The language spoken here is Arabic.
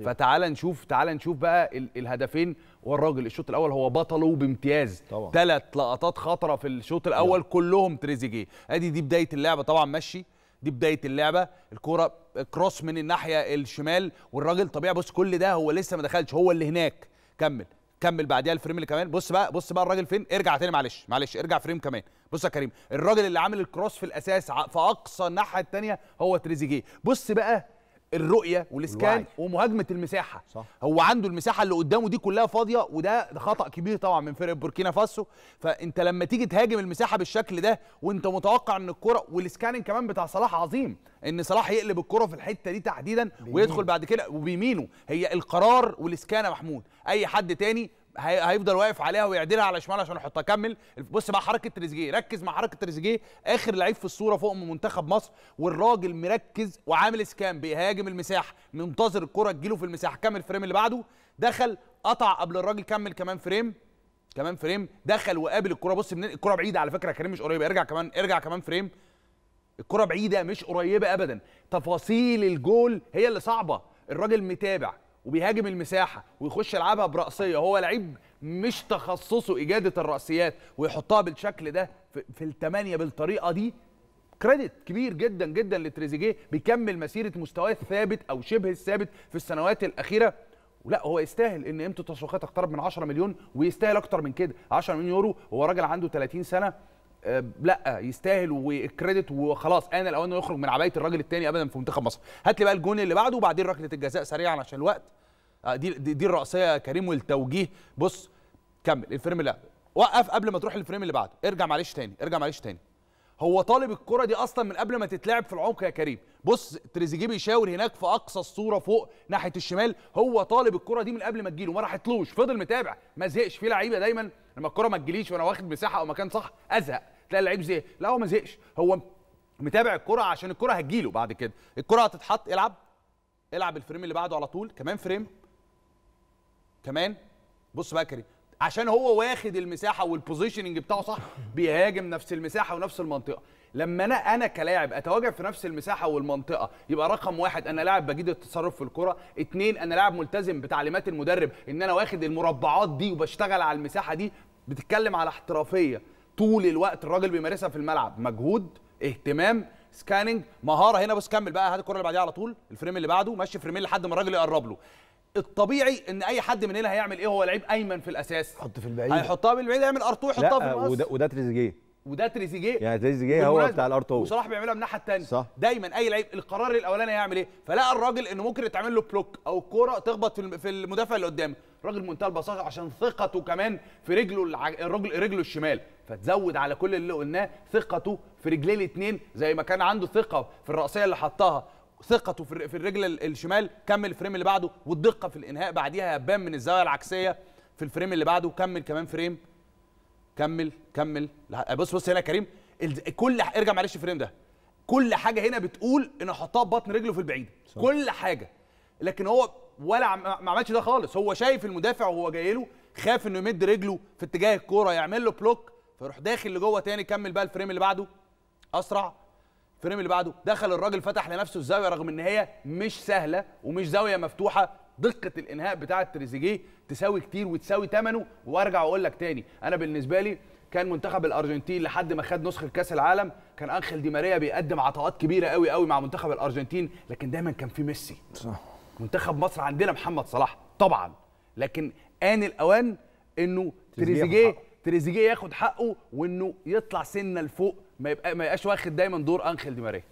خطير. فتعال نشوف تعال نشوف بقى ال الهدفين والراجل. الشوط الأول هو بطله بامتياز طبعا. ثلاث لقطات خطرة في الشوط الأول كلهم تريزيجيه. أدي دي بداية اللعبة. طبعا مشي. دي بداية اللعبة. الكورة cross من الناحية الشمال. والراجل طبيعي بص كل ده هو لسه ما دخلش. هو اللي هناك. كمل. كمل بعديها ال frame اللي كمان. بص بقى بص بقى الراجل فين. ارجع تاني معلش. معلش ارجع frame كمان. بص يا كريم. الراجل اللي عامل ال cross في الأساس في أقصى الناحية الثانية هو تريزيجيه. بص بقى الرؤية والإسكان والوعي. ومهاجمة المساحة. صح. هو عنده المساحة اللي قدامه دي كلها فاضية وده ده خطأ كبير طبعا من فرقه بوركينا فاسو. فأنت لما تيجي تهاجم المساحة بالشكل ده وأنت متوقع إن الكرة والسكاننج كمان بتاع صلاح عظيم إن صلاح يقلب الكرة في الحتة دي تحديدا ويدخل بعد كده وبيمينه. هي القرار والإسكان يا محمود. أي حد تاني هيفضل واقف عليها ويعدلها على شمال عشان يحطها. كمل. بص بقى حركة تريزيجيه. ركز مع حركة تريزيجيه. آخر لعيب في الصورة فوق من منتخب مصر. والراجل مركز وعامل scan بيهاجم المساحه منتظر الكرة تجيله في المساحه كمل ال frame اللي بعده. دخل قطع قبل الراجل. كمل كمان frame. كمان frame. دخل وقابل الكرة. بص منين الكرة بعيدة على فكرة. كريم مش قريبة. ارجع كمان ارجع كمان frame. الكرة بعيدة مش قريبة ابدا. تفاصيل الجول هي اللي صعبة. الراجل متابع. وبيهاجم المساحة ويخش يلعبها برأسية. هو لعيب مش تخصصه إجادة الرأسيات ويحطها بالشكل ده في, الثمانيه بالطريقة دي. كريدت كبير جدا جدا لتريزيجيه بيكمل مسيرة مستواه الثابت أو شبه الثابت في السنوات الأخيرة. ولا هو يستاهل إن قيمته التسويقية تقترب من 10 مليون ويستاهل أكتر من كده. 10 مليون يورو هو راجل عنده 30 سنة. لا يستاهل والكريدت وخلاص. أنا الاوان انه يخرج من عباية الراجل الثاني ابدا في منتخب مصر. هات لي بقى الجون اللي بعده وبعدين ركلة الجزاء سريعا عشان الوقت. آه، دي دي, الرأسية يا كريم والتوجيه. بص كمل. ال frame اللي وقف قبل ما تروح ال frame اللي بعده. ارجع معلش تاني ارجع معلش تاني. هو طالب الكرة دي أصلا من قبل ما تتلعب في العمق يا كريم. بص تريزيجيه بيشاور هناك في أقصى الصورة فوق ناحية الشمال. هو طالب الكرة دي من قبل ما تجيله ما راحتلوش. فضل متابع. ما زهقش. في لعيبة دايما لما الكرة ما تجيليش وأنا واخد مساحة أو مكان صح أزهق. تلاقي اللعيب زهق. لا هو ما زهقش. هو متابع الكرة عشان الكرة هتجيله بعد كده. الكرة هتتحط. العب. العب ال frame اللي بعده على طول. كمان frame. كمان. بص بقى كريم. عشان هو واخد المساحة وال positioning بتاعه صح بيهاجم نفس المساحة ونفس المنطقة. لما أنا أنا كلاعب أتواجد في نفس المساحة والمنطقة يبقى رقم واحد أنا لاعب بجيد التصرف في الكرة. اتنين أنا لاعب ملتزم بتعليمات المدرب إن أنا واخد المربعات دي وبشتغل على المساحة دي. بتتكلم على احترافية. طول الوقت الراجل بيمارسها في الملعب. مجهود اهتمام scanning مهارة هنا. بص كمل بقى هات الكرة اللي بعديها على طول. ال frame اللي بعده ماشي فريمين لحد ما الراجل يقرب له. الطبيعي إن أي حد مننا هيعمل إيه هو لعيب أيمن في الأساس؟ حط في البعيد. هيحطها بالبعيد يعمل R2 يحطها في المقص وده وده تريزيجيه. وده تريزيجيه. يعني تريزيجيه هو بتاع ال R2. وصلاح بيعملها من الناحية الثانية صح. دايما أي لعيب القرار الأولاني هيعمل إيه؟ فلقى الراجل إنه ممكن يتعمل له block أو الكوره تخبط في الم- في المدافع اللي قدامه. الراجل منتهى البساطة عشان ثقته كمان في رجله الع... الرجل رجله الشمال. فتزود على كل اللي قلناه ثقته في رجليه الاثنين زي ما كان عنده ثقة في الرأسية اللي حطها ثقته في في الرجل ال- الشمال كمل ال frame اللي بعده والدقة في الإنهاء بعديها هبان من الزاوية العكسية في ال frame اللي بعده كمل كمان frame كمل كمل. بص بص هنا يا كريم كل ارجع معلش ال frame ده. كل حاجة هنا بتقول انه حطها ببطن رجله في البعيد. صح. كل حاجة. لكن هو ولا ما عملش ده خالص. هو شايف المدافع وهو جاي له خاف إنه يمد رجله في اتجاه الكورة يعمل له block فيروح داخل لجوه تاني كمل بقى ال frame اللي بعده. أسرع. ال frame اللي بعده دخل الراجل فتح لنفسه الزاوية رغم إن هي مش سهلة ومش زاوية مفتوحة دقة الإنهاء بتاعة تريزيجيه تساوي كتير وتساوي ثمنه وأرجع وأقول لك تاني أنا بالنسبة لي كان منتخب الأرجنتين لحد ما خد نسخة كأس العالم كان أنخيل دي ماريا بيقدم عطاءات كبيرة قوي قوي مع منتخب الأرجنتين لكن دايما كان في ميسي. صح. منتخب مصر عندنا محمد صلاح طبعا. لكن آن الأوان إنه تريزيجيه تريزيجيه ياخد حقه وإنه يطلع سنة لفوق ما يبقاش واخد دايما دور أنخيل دي ماريا.